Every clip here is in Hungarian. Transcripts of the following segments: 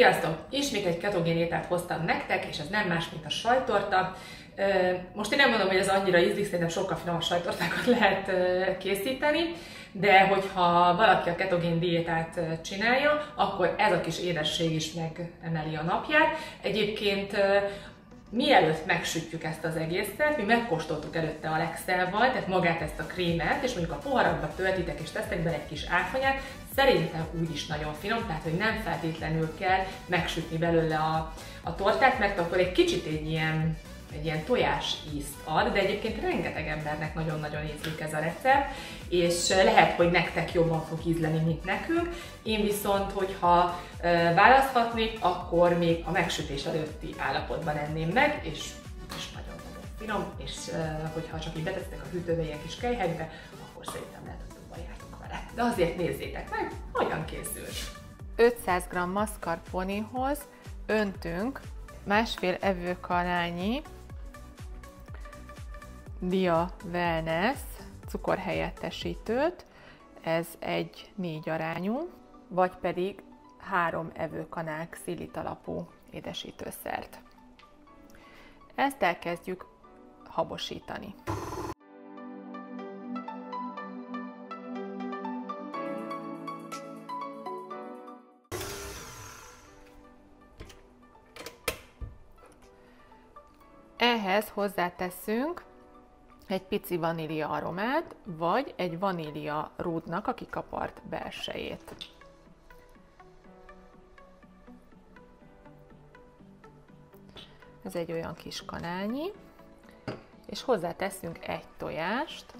Sziasztok! Ismét egy ketogén ételt hoztam nektek, és ez nem más, mint a sajtorta. Most én nem mondom, hogy ez annyira ízlik, szerintem sokkal finomabb sajtortákat lehet készíteni, de hogyha valaki a ketogén diétát csinálja, akkor ez a kis édesség is megemeli a napját. Egyébként mielőtt megsütjük ezt az egészet, mi megkóstoltuk előtte a Lexelval, tehát magát ezt a krémet, és mondjuk a poharakba töltitek és tesztek bele egy kis áfonyát, szerintem úgy is nagyon finom, tehát hogy nem feltétlenül kell megsütni belőle a, a tortát, mert akkor egy kicsit egy ilyen egy ilyen tojás ízt ad, de egyébként rengeteg embernek nagyon-nagyon ízlik ez a recept, és lehet, hogy nektek jobban fog ízleni, mint nekünk. Én viszont, hogyha választhatnék, akkor még a megsütés előtti állapotban enném meg, és, és nagyon-nagyon finom, és hogyha csak így betesztek a hűtőbe ilyen kis kejhegybe, akkor szerintem lehet, hogy jártok vele. De azért nézzétek meg, hogyan készül. 500 g mascarponehoz öntünk másfél evőkanálnyi Dia Wellness cukorhelyettesítőt, ez egy négy arányú, vagy pedig három evőkanál xilit alapú édesítőszert. Ezt elkezdjük habosítani. Ehhez hozzáteszünk egy pici vanília aromát, vagy egy vanília rúdnak a kikapart belsejét. Ez egy olyan kis kanálnyi, és hozzáteszünk egy tojást,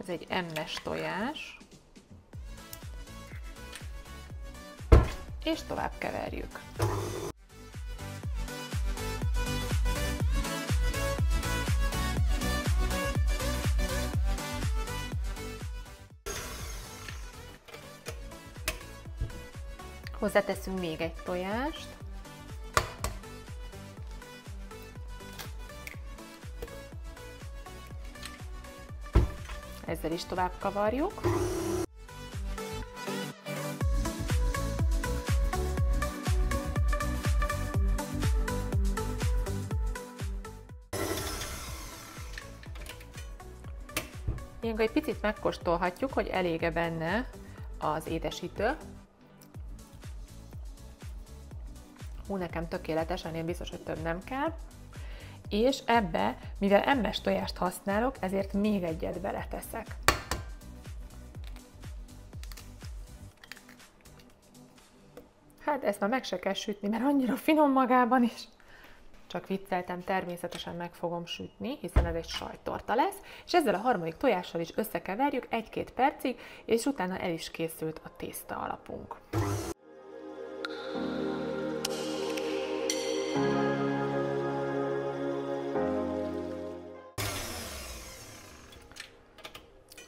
ez egy emmes tojás, és tovább keverjük. Hozzáteszünk még egy tojást. Ezzel is tovább kavarjuk. Ilyenkor egy picit megkóstolhatjuk, hogy elége benne az édesítő, hú, nekem tökéletes, ennél biztos, hogy több nem kell. És ebbe, mivel emmes tojást használok, ezért még egyet beleteszek. Hát ezt már meg se kell sütni, mert annyira finom magában is. Csak vicceltem, természetesen meg fogom sütni, hiszen ez egy sajtorta lesz, és ezzel a harmadik tojással is összekeverjük egy-két percig, és utána el is készült a tészta alapunk.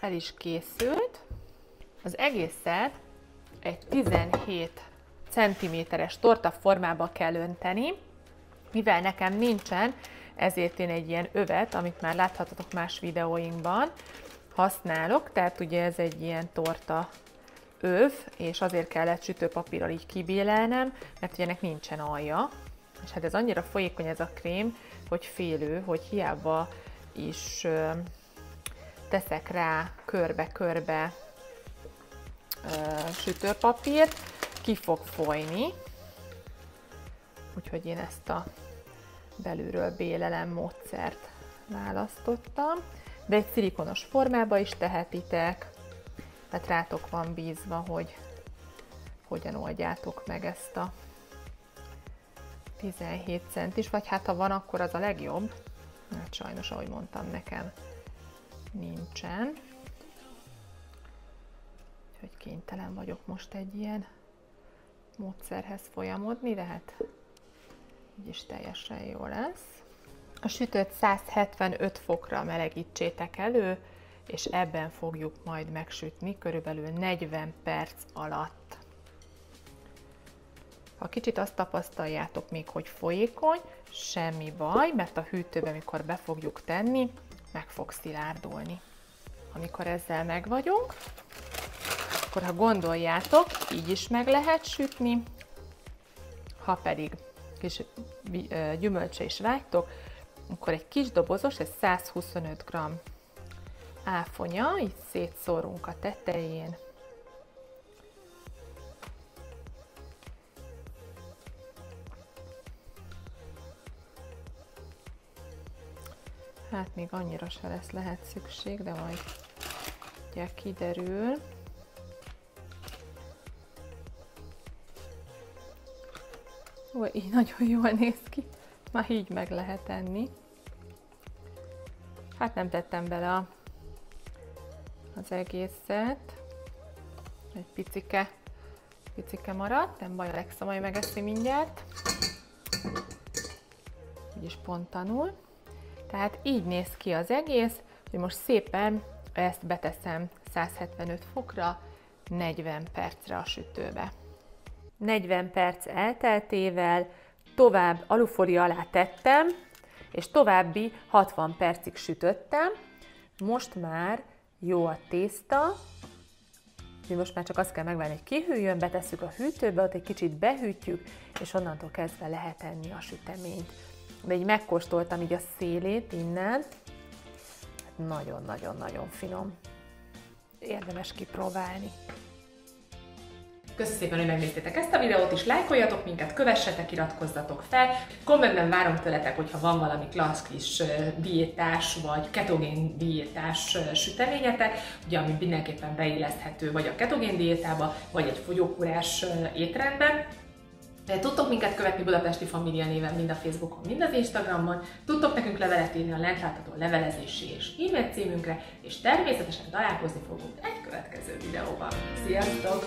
El is készült. Az egészet egy 17 cm-es torta formába kell önteni, mivel nekem nincsen, ezért én egy ilyen övet, amit már láthatatok más videóinkban, használok, tehát ugye ez egy ilyen torta öv, és azért kellett sütőpapírral így kibélelnem, mert ugye ennek nincsen alja, és hát ez annyira folyékony ez a krém, hogy félő, hogy hiába is teszek rá körbe-körbe sütőpapírt, ki fog folyni, úgyhogy én ezt a belülről bélelem módszert választottam, de egy szilikonos formába is tehetitek, tehát rátok van bízva, hogy hogyan oldjátok meg ezt a 17 centis, vagy hát ha van, akkor az a legjobb. Hát sajnos, ahogy mondtam, nekem nincsen. Úgyhogy kénytelen vagyok most egy ilyen módszerhez folyamodni, de hát így is teljesen jó lesz. A sütőt 175 fokra melegítsétek elő, és ebben fogjuk majd megsütni körülbelül 40 perc alatt. Ha kicsit azt tapasztaljátok még, hogy folyékony, semmi baj, mert a hűtőbe, amikor be fogjuk tenni, meg fog szilárdulni. Amikor ezzel meg vagyunk, akkor ha gondoljátok, így is meg lehet sütni, ha pedig kis gyümölcse is vágytok, akkor egy kis dobozos, ez 125 g áfonya, így szétszórunk a tetején, Hát még annyira se lesz lehet szükség, de majd ugye kiderül. Ó, így nagyon jól néz ki. Már így meg lehet enni. Hát nem tettem bele a, az egészet. Egy picike, picike maradt, nem baj, Alexa majd megeszi mindjárt. Így is pont tanul. Tehát így néz ki az egész, hogy most szépen ezt beteszem 175 fokra, 40 percre a sütőbe. 40 perc elteltével tovább alufólia alá tettem, és további 60 percig sütöttem. Most már jó a tészta, hogy most már csak azt kell megvárni, hogy kihűljön, betesszük a hűtőbe, ott egy kicsit behűtjük, és onnantól kezdve lehet enni a süteményt de így megkóstoltam így a szélét innen, hát nagyon-nagyon-nagyon finom. Érdemes kipróbálni. Köszönöm szépen, hogy megnéztétek ezt a videót, és lájkoljatok minket, kövessetek, iratkozzatok fel. Kommentben várom tőletek, hogyha van valami klassz kis diétás, vagy ketogén diétás süteményetek, ugye, ami mindenképpen beilleszthető vagy a ketogén diétába, vagy egy fogyókúrás étrendben. Tudtok minket követni Budapesti Família néven mind a Facebookon, mind az Instagramon, tudtok nekünk levelet írni a lent látható levelezési és e-mail címünkre, és természetesen találkozni fogunk egy következő videóban. Sziasztok!